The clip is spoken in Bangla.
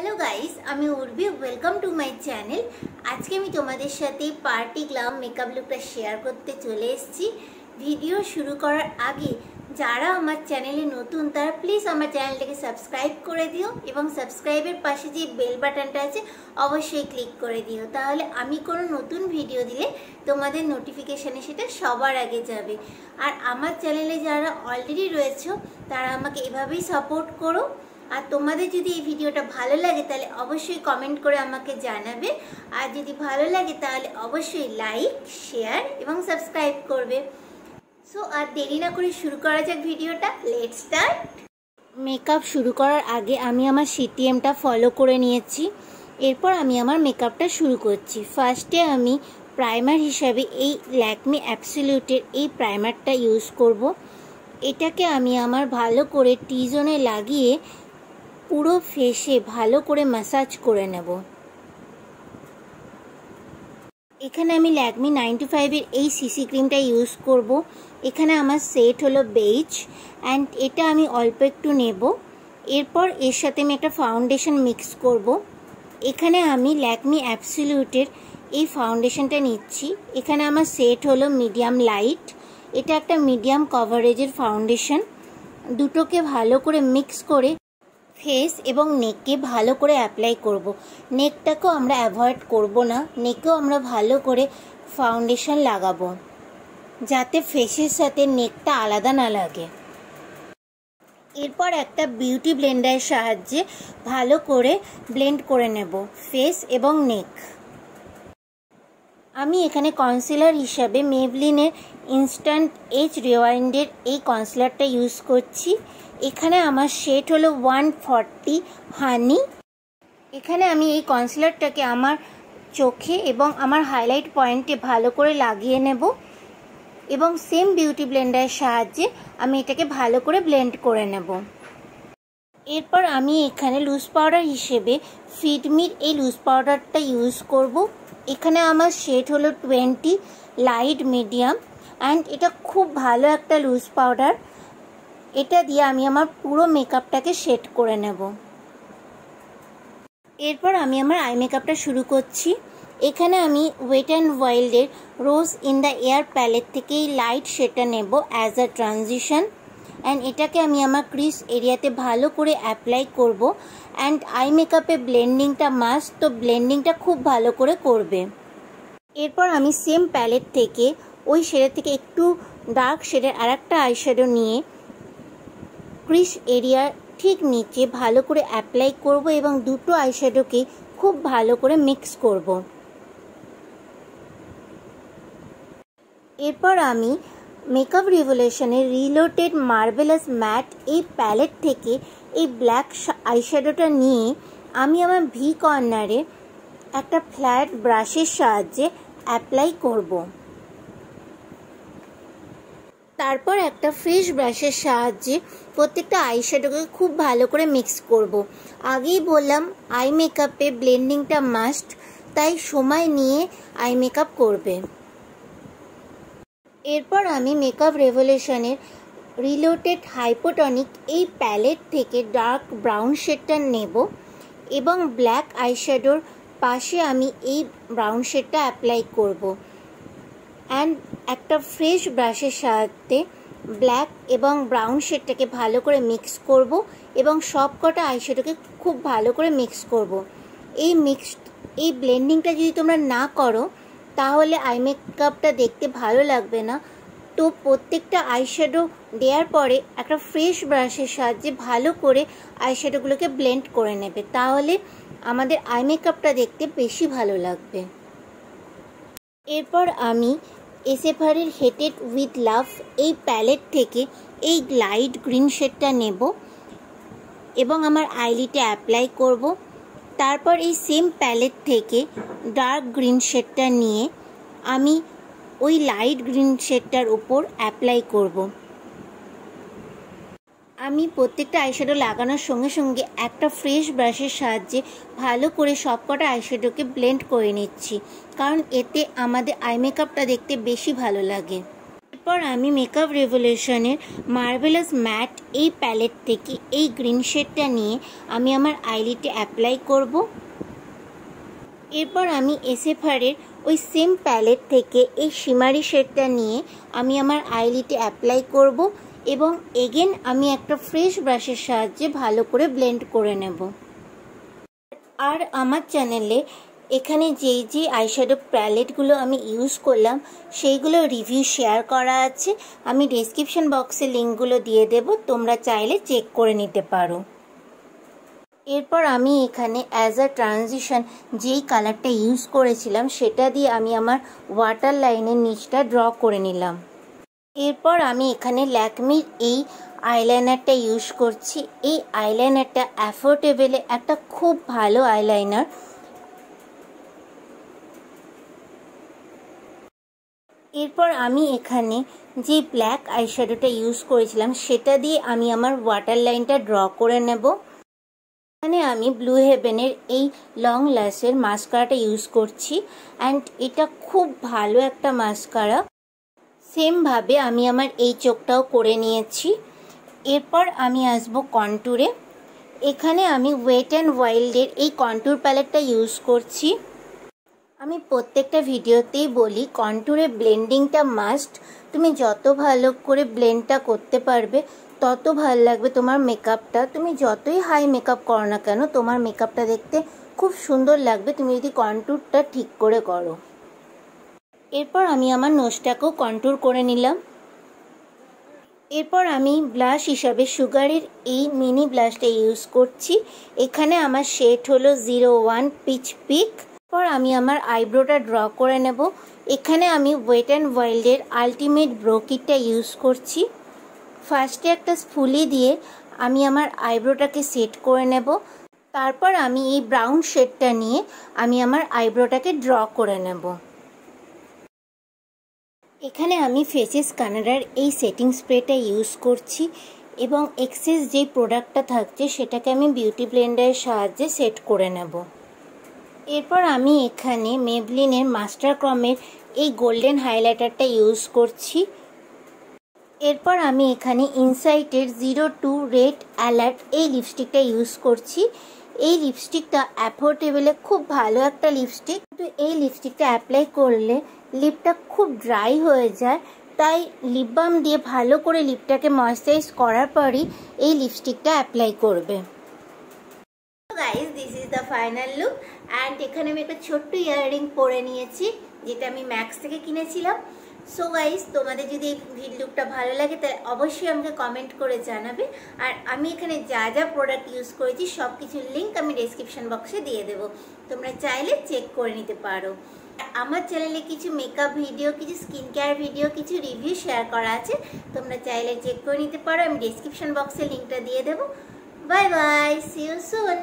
হ্যালো গাইস আমি Urvi welcome to my channel আজকে আমি তোমাদের সাথে পার্টি গ্লাম মেকআপ লুকটা শেয়ার করতে চলে এসেছি। ভিডিও শুরু করার আগে, যারা আমার চ্যানেলে নতুন, তারা প্লিজ আমার চ্যানেলটাকে সাবস্ক্রাইব করে দিও এবং সাবস্ক্রাইবের পাশে যে বেল বাটনটা আছে, অবশ্যই ক্লিক করে দিও। তাহলে আমি কোনো নতুন ভিডিও দিলে তোমাদের নোটিফিকেশানে সেটা সবার আগে যাবে। আর আমার চ্যানেলে যারা অলরেডি রয়েছে, তারা আমাকে এভাবেই সাপোর্ট করো। আর তোমাদের যদি এই ভিডিওটা ভালো লাগে, তাহলে অবশ্যই কমেন্ট করে আমাকে জানাবে। আর যদি ভালো লাগে, তাহলে অবশ্যই লাইক শেয়ার এবং সাবস্ক্রাইব করবে। সো আর দেরি না করে শুরু করা যাক ভিডিওটা। লেট স্টার্ট মেকআপ শুরু করার আগে আমি আমার সিটিএমটা ফলো করে নিয়েছি। এরপর আমি আমার মেকআপটা শুরু করছি। ফার্স্টে আমি প্রাইমার হিসাবে এই ল্যাকমি অ্যাবসলিউটের এই প্রাইমারটা ইউজ করব। এটাকে আমি আমার ভালো করে টি জোনে লাগিয়ে পুরো ফেসে ভালো করে ম্যাসাজ করে নেব। এখানে আমি ল্যাকমি নাইনটি ফাইভের এই সিসি ক্রিমটা ইউজ করব। এখানে আমার সেট হলো বেজ অ্যান্ড এটা আমি অল্প একটু নেব। এরপর এর সাথে আমি একটা ফাউন্ডেশন মিক্স করব। এখানে আমি ল্যাকমি অ্যাবসলিউটের এই ফাউন্ডেশনটা নিচ্ছি। এখানে আমার সেট হলো মিডিয়াম লাইট এটা একটা মিডিয়াম কভারেজের ফাউন্ডেশন দুটোকে ভালো করে মিক্স করে ফেস এবং নেককে ভালো করে অ্যাপ্লাই করব। নেকটাকেও আমরা অ্যাভয়েড করব না নেকেও আমরা ভালো করে ফাউন্ডেশন লাগাবো, যাতে ফেসের সাথে নেকটা আলাদা না লাগে। এরপর একটা বিউটি ব্লেন্ডারের সাহায্যে ভালো করে ব্লেন্ড করে নেব ফেস এবং নেক আমি এখানে কনসিলার হিসাবে মেভলিনের ইনস্ট্যান্ট এজ রিওয়াইন্ডের এই কনসিলারটা ইউজ করছি। এখানে আমার শেড হলো ওয়ান ফর্টি হানি এখানে আমি এই কনসিলারটাকে আমার চোখে এবং আমার হাইলাইট পয়েন্টে ভালো করে লাগিয়ে নেব এবং সেম বিউটি ব্লেন্ডারের সাহায্যে আমি এটাকে ভালো করে ব্লেন্ড করে নেব। এরপর আমি এখানে লুজ পাউডার হিসেবে ফিডমির এই লুজ পাউডারটা ইউজ করব। এখানে আমার শেড হলো টোয়েন্টি লাইট মিডিয়াম অ্যান্ড এটা খুব ভালো একটা লুজ পাউডার এটা দিয়ে আমি আমার পুরো মেকআপটাকে সেট করে নেব। এরপর আমি আমার আই মেকআপটা শুরু করছি। এখানে আমি wet and ওয়াইল্ডের rose in the air palette থেকে এই লাইট শেডটা নেব অ্যাজ আ ট্রানজিশন অ্যান্ড এটাকে আমি আমার ক্রিস এরিয়াতে ভালো করে অ্যাপ্লাই করব। অ্যান্ড আই মেকআপে ব্লেন্ডিংটা মাস্ট তো ব্লেন্ডিংটা খুব ভালো করে করবে। এরপর আমি সেম প্যালেট থেকে ওই শেডের থেকে একটু ডার্ক শেডের আর একটা আইশ্যাডো নিয়ে ক্রিস এরিয়ার ঠিক নিচে ভালো করে অ্যাপ্লাই করব এবং দুটো আইশ্যাডোকে খুব ভালো করে মিক্স করব। এরপর আমি মেকআপ রিভলিউশনের রিলোটেড মার্বেলাস ম্যাট এই প্যালেট থেকে এই ব্ল্যাক আইশ্যাডোটা নিয়ে আমি আমার ভি কর্নারে একটা ফ্ল্যাট ব্রাশের সাহায্যে অ্যাপ্লাই করব। তারপর একটা ফ্রেশ ব্রাশের সাহায্যে প্রত্যেকটা আইশ্যাডোকে খুব ভালো করে মিক্স করব। আগেই বললাম আই মেকআপে ব্লেন্ডিংটা মাস্ট তাই সময় নিয়ে আই মেকআপ করবে এরপর আমি মেকআপ রেভলিউশনের রিলোটেড হাইপোটনিক এই প্যালেট থেকে ডার্ক ব্রাউন শেডটা নেব এবং ব্ল্যাক আইশ্যাডোর পাশে আমি এই ব্রাউন শেডটা অ্যাপ্লাই করব অ্যান্ড একটা ফ্রেশ ব্রাশের সাহায্যে ব্ল্যাক এবং ব্রাউন শেডটাকে ভালো করে মিক্স করব এবং সব কটা আইশ্যাডোকে খুব ভালো করে মিক্স করব। এই মিক্স এই ব্লেন্ডিংটা যদি তোমরা না করো, তাহলে আই মেকআপটা দেখতে ভালো লাগবে না। তো প্রত্যেকটা আইশ্যাডো দেওয়ার পরে একটা ফ্রেশ ব্রাশের সাহায্যে ভালো করে আইশ্যাডোগুলোকে ব্লেন্ড করে নেবে। তাহলে আমাদের আই মেকআপটা দেখতে বেশি ভালো লাগবে। এরপর আমি এসেফারের হেটেড উইথ লাভ এই প্যালেট থেকে এই লাইট গ্রিন শেডটা নেব এবং আমার আইলিটে অ্যাপ্লাই করব। তারপর এই সেম প্যালেট থেকে ডার্ক গ্রিন শেডটা নিয়ে আমি ওই লাইট গ্রিন শেডটার উপর অ্যাপ্লাই করব। আমি প্রত্যেকটা আইশ্যাডো লাগানোর সঙ্গে সঙ্গে একটা ফ্রেশ ব্রাশের সাহায্যে ভালো করে সবকটা আইশ্যাডোকে ব্লেন্ড করে নিচ্ছি। কারণ এতে আমাদের আই মেকআপটা দেখতে বেশি ভালো লাগে। এরপর আমি মেকআপ রেভলিউশনের মার্বেলাস ম্যাট এই প্যালেট থেকে এই গ্রিন শেডটা নিয়ে আমি আমার আইলিটে অ্যাপ্লাই করব। এরপর আমি এসএফআরের ওই সেম প্যালেট থেকে এই শিমারি শেডটা নিয়ে আমি আমার আইলিটে অ্যাপ্লাই করব। এবং এগেন আমি একটা ফ্রেশ ব্রাশের সাহায্যে ভালো করে ব্লেন্ড করে নেব। আর আমার চ্যানেলে এখানে যেই যে আইশ্যাডো প্যালেটগুলো আমি ইউজ করলাম, সেইগুলো রিভিউ শেয়ার করা আছে। আমি ডেসক্রিপশন বক্সে লিঙ্কগুলো দিয়ে দেব, তোমরা চাইলে চেক করে নিতে পারো। এরপর আমি এখানে অ্যাজ আ ট্রানজিশন যেই কালারটা ইউজ করেছিলাম, সেটা দিয়ে আমি আমার ওয়াটার লাইনের নিচটা ড্র করে নিলাম। এরপর আমি এখানে ল্যাকমির এই আইলাইনারটা ইউজ করছি। এই আইলাইনারটা অ্যাফোর্ডেবেলে একটা খুব ভালো আইলাইনার। এরপর আমি এখানে যে ব্ল্যাক আইশ্যাডোটা ইউজ করেছিলাম, সেটা দিয়ে আমি আমার ওয়াটার লাইনটা ড্র করে নেব। এখানে আমি ব্লু হেভেনের এই লং ল্যাসের মাস্কারাটা ইউজ করছি। অ্যান্ড এটা খুব ভালো একটা মাস্কারা। সেমভাবে আমি আমার এই চোখটাও করে নিয়েছি। এরপর আমি আসব কন্টুরে। এখানে আমি ওয়েট অ্যান্ড ওয়াইল্ডের এই কন্টুর প্যালেটটা ইউজ করছি। আমি প্রত্যেকটা ভিডিওতেই বলি, কন্টুরে ব্লেন্ডিংটা মাস্ট তুমি যত ভালো করে ব্লেন্ডটা করতে পারবে, তত ভালো লাগবে তোমার মেকআপটা তুমি যতই হাই মেকআপ করো না কেন, তোমার মেকআপটা দেখতে খুব সুন্দর লাগবে। তুমি যদি কন্টুরটা ঠিক করে করো। এরপর আমি আমার নোজটাকেও কন্ট্রোল করে নিলাম। এরপর আমি ব্লাশ হিসাবে সুগারের এই মিনি ব্লাশটা ইউজ করছি। এখানে আমার শেড হলো জিরো ওয়ান পিচ পিক পর আমি আমার আইব্রোটা ড্র করে নেব। এখানে আমি ওয়েট অ্যান্ড ওয়াইল্ডের আলটিমেট ব্রোকিটটা ইউজ করছি। ফার্স্টে একটা স্ফুলি দিয়ে আমি আমার আইব্রোটাকে সেট করে নেব। তারপর আমি এই ব্রাউন শেডটা নিয়ে আমি আমার আইব্রোটাকে ড্র করে নেব। এখানে আমি ফেসেস কানাডার এই সেটিং স্প্রেটা ইউজ করছি এবং এক্সেস যেই প্রোডাক্টটা থাকছে সেটাকে আমি বিউটি ব্লেন্ডারের সাহায্যে সেট করে নেব। এরপর আমি এখানে মেবলিনের মাস্টার ক্রমের এই গোল্ডেন হাইলাইটারটা ইউজ করছি। এরপর আমি এখানে ইনসাইটের জিরো টু রেড অ্যালার্ট এই লিপস্টিকটা ইউজ করছি। এই লিপস্টিকটা অ্যাফোর্ডেবলে খুব ভালো একটা লিপস্টিক কিন্তু এই লিপস্টিকটা অ্যাপ্লাই করলে লিপটা খুব ড্রাই হয়ে যায়। তাই লিপ বাম দিয়ে ভালো করে লিপটাকে ময়েশ্চারাইজ করার পরই এই লিপস্টিকটা অ্যাপ্লাই করবে। This is the final look and এখানে আমি একটা ছোট্ট ইয়াররিং পরে নিয়েছি, যেটা আমি ম্যাক্স থেকে কিনেছিলাম। সো গাইজ তোমাদের যদি এই ভিড লুকটা ভালো লাগে, তাহলে অবশ্যই আমাকে কমেন্ট করে জানাবে। আর আমি এখানে যা যা প্রোডাক্ট ইউজ করেছি সব কিছুর লিঙ্ক আমি ডেসক্রিপশন বক্সে দিয়ে দেবো। তোমরা চাইলে চেক করে নিতে পারো। আমার চ্যানেলে কিছু মেকআপ ভিডিও কিছু স্কিন কেয়ার ভিডিও কিছু রিভিউ শেয়ার করা আছে। তোমরা চাইলে চেক করে নিতে পারো। আমি ডেসক্রিপশন বক্সে লিঙ্কটা দিয়ে দেবো। Bye bye see you soon